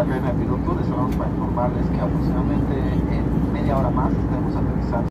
la Academia de Pilotos, les vamos para informarles que aproximadamente en media hora más estaremos aterrizando